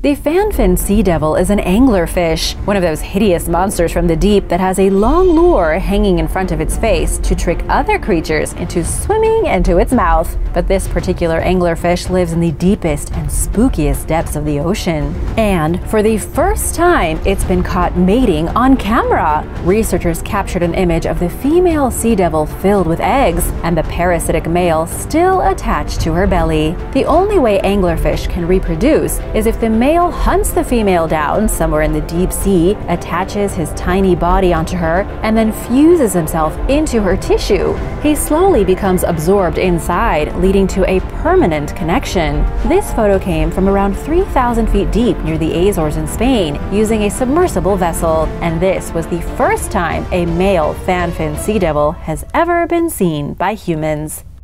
The fanfin sea devil is an anglerfish, one of those hideous monsters from the deep that has a long lure hanging in front of its face to trick other creatures into swimming into its mouth. But this particular anglerfish lives in the deepest and spookiest depths of the ocean. And for the first time, it's been caught mating on camera. Researchers captured an image of the female sea devil filled with eggs and the parasitic male still attached to her belly. The only way anglerfish can reproduce is if the male male hunts the female down somewhere in the deep sea, attaches his tiny body onto her, and then fuses himself into her tissue. He slowly becomes absorbed inside, leading to a permanent connection. This photo came from around 3,000 feet deep near the Azores in Spain using a submersible vessel, and this was the first time a male fanfin sea devil has ever been seen by humans.